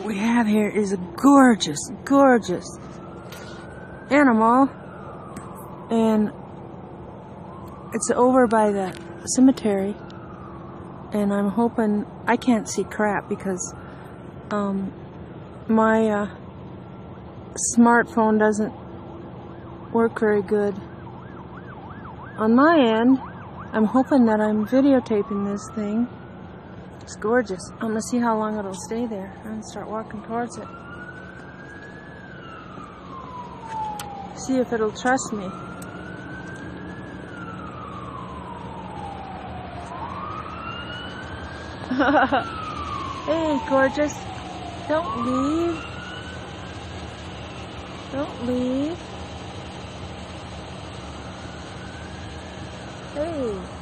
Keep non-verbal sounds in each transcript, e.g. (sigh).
What we have here is a gorgeous, gorgeous animal. And it's over by the cemetery. And I'm hoping I can't see crap because um, my uh, smartphone doesn't work very good. On my end, I'm hoping that I'm videotaping this thing. Gorgeous. I'm gonna see how long it'll stay there and start walking towards it. See if it'll trust me. (laughs) hey, gorgeous. Don't leave. Don't leave. Hey.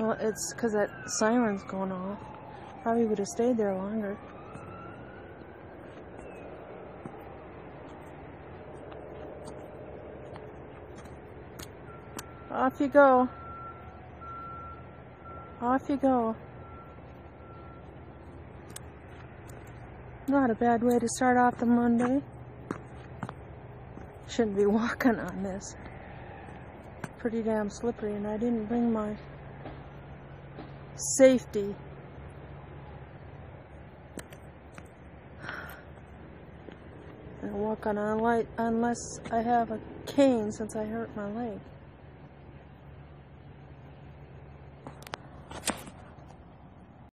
Well, it's because that siren's going off. Probably would have stayed there longer. Off you go. Off you go. Not a bad way to start off the Monday. Shouldn't be walking on this. Pretty damn slippery, and I didn't bring my safety. I walk on light unless I have a cane since I hurt my leg.